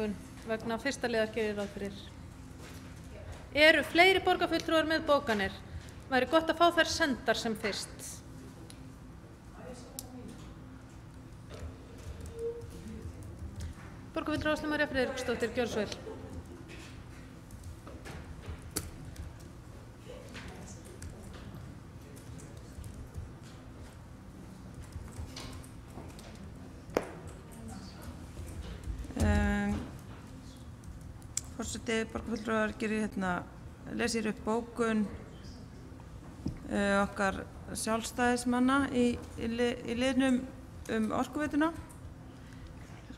einokun vegna fyrsta liðar gerir ráð fyrir. Eru fleiri borgarfulltrúar með bókanir? Væri gott að fá þær sendar sem fyrst. Borgarfulltrúar Áslu Marja Friðriksdóttir, Fórseti borgarfulltrúar gerir hérna, lesir upp bókun uh, okkar sjálfstæðismanna í, í, í liðnum um orkuveituna.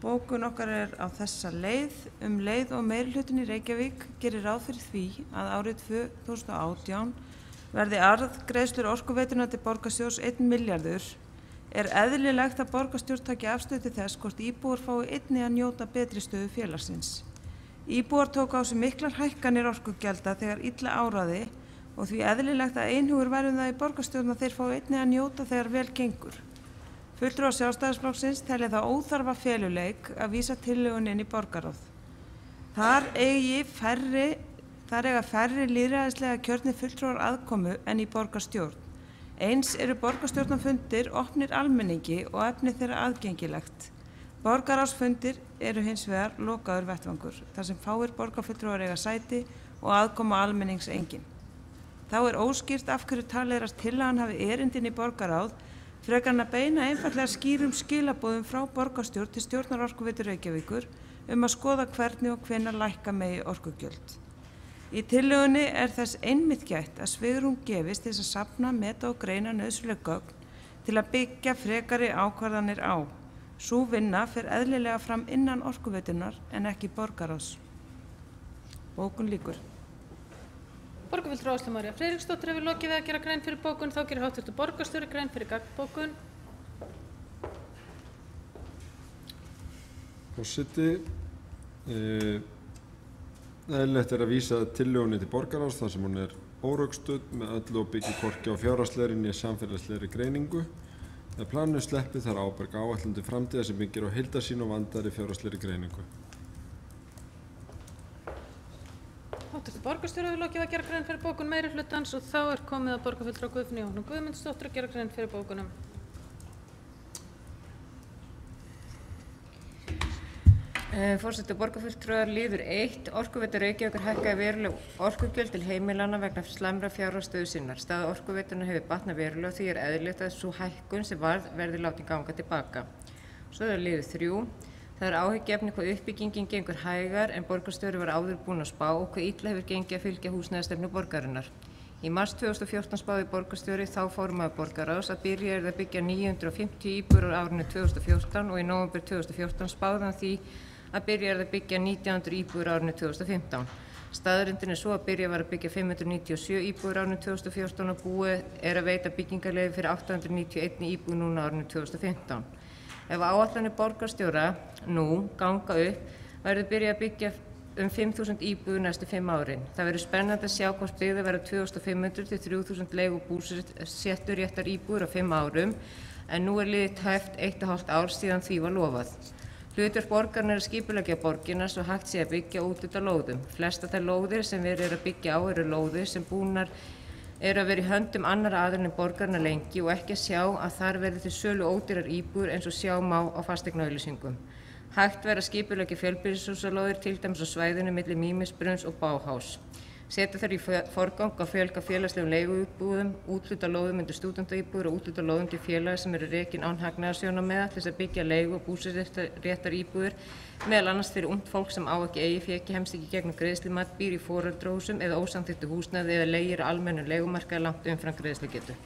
Bókun okkar er á þessa leið, um leið og meirihlutin í Reykjavík gerir ráð fyrir því að árið 2018 verði arðgreiðslur orkuveituna til borgarsjós 1 miljardur er eðlilegt að borgarstjórn taki afstöðu til þess hvort íbúar fái einni að njóta betri stöðu félagsins. Íbúar tóku á sig miklar hækkanir orkugjalda þegar illa áraði og því eðlilegt að einhugur værum það í borgarstjórn að þeir fái einni að njóta þegar vel gengur. Fulltrúar sjálfstæðisflokksins telja það óþarfa feluleik að vísa tillögun inn í borgaráð. Þar eigi færri, þar eiga færri lýræðislega kjörni fulltrúar aðkomu en í borgarstjórn. Eins eru borgarstjórnafundir opnir almenningi og efni þeirra aðgengilegt. Borgarásfundir eru hins vegar lokaður vettvangur, þar sem fáir borgarfulltrúar eiga sæti og aðkoma almennings engin. Þá er óskýrt af hverju taliðrast til að hann hafi erindin í borgaráð frekar en að beina einfallega skýrum skilabóðum frá borgarstjórn til stjórnar orkuveitur Reykjavíkur um að skoða hvernig og hvenær lækka megi orkugjöld. Í tillögunni er þess einmitt gætt að svigrum gefist þess að sapna, meta og greina nöðsuleg gögn til að byggja frekari ákvarðanir á. Sú vinna fer eðlilega fram innan orkuveitunar en ekki borgaráðs. Bókun líkur. Borgarfulltrúar Áslu Marja Friðriksdóttir hefur lokið við að gera grein fyrir bókun. Þá gerir háttvirtu borgarstjóri grein fyrir gagnbókun. Fórseti, eh, eðlilegt er að vísa tillögunni til borgaráðs þar sem hún er órögstudd með öllu og byggir korki á fjárhagslegri nýja samfélagslegri greiningu. Þegar planinu sleppi þar áberga áallundi framtíða sem byggir á heildarsýn og vandari fjárhagslegri greiningu. Háttvirtu borgarstjóri hefur lokið við að gera grein fyrir bókun meiri hlutans og þá er komið að borgarfulltrúar Guðfinni Jóhann Guðmundsdóttir að gera grein fyrir bókunum. Eh, Forseti borgarfulltrúar líður eitt. Orkuveita Reykjavíkur hækkaði veruleg orkugjöld til heimilana vegna slæmra fjárhagsstöðu sinnar. Staða orkuveituna hefur batnað verulega og því er eðlilegt að svo hækkun sem varð verði látið ganga tilbaka. Svo er líður þrjú. Það er áhyggjefni hvað uppbyggingin gengur hægar en borgarstjóri var áður búin að spá og hvað illa hefur gengið að fylgja húsnæðastefnu borgarinnar. Í mars 2014 spáði borgarstjóri þá fórumaður borgaráðs að byrja er að byggja 950 íbúður á árinu 2014 og í nóvember 2014 spáði hann því að byrja að byggja 1900 íbúður árinu 2015. Staðurindin er svo að byrja var að byggja 597 íbúður árinu 2014 og búið er að veita byggingarleiði fyrir 891 íbúð núna árinu 2015. Ef áallanir borgarstjóra nú ganga upp verður byrja að byggja um 5.000 íbúður næstu 5 árin. Það verður spennandi að sjá hvort byggða verður 2500 til 3000 leigu búsettur réttar íbúður á 5 árum en nú er liðið tæft 1,5 ár síðan því var lofað. Hlutverk borgarna er að skipulegja borgina svo hægt sé að byggja út út af lóðum. Flesta þær lóðir sem verið er að byggja á eru lóðir sem búnar eru að vera í höndum annara aðurinn en borgarna lengi og ekki að sjá að þar verði til sölu ódýrar íbúður eins og sjá má á fasteignaauðlýsingum. Hægt verður að skipulegja fjölbýlishúsalóðir til dæmis á svæðinu milli Mýmisbrunns og Báhás. Setja þær í forgang að fjölga félagslegum leiguíbúðum, útluta lóðum undir stúdendaíbúður og útluta lóðum til félaga sem eru rekin án hagnaðarsjóna með til þess að byggja leigu og búsréttar íbúður meðal annars fyrir ungt fólk sem á ekki eigi fjeki hemst ekki gegnum greiðslimat, býr í fóröldrósum eða ósamþýttu húsnæði eða leigir almennu leigumarkaði langt umfram greiðslugetu.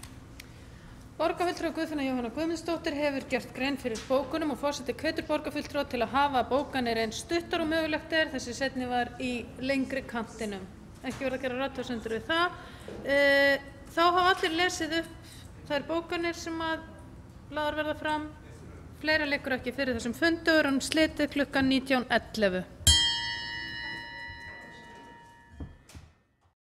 Borgarfulltrúar Guðfinna Jóhanna Guðmundsdóttir hefur gert grein fyrir bókunum og fórseti kveitur borgarfulltrúar til að hafa bókanir eins stuttar og mögulegt er. Þessi setni var í lengri kantinum. Ekki verið að gera rættarsendur við það. Eh, Þá hafa allir lesið upp þær bókanir sem að laðar verða fram. Fleira leikur ekki fyrir þessum fundur, hann slitið klukkan 19.11.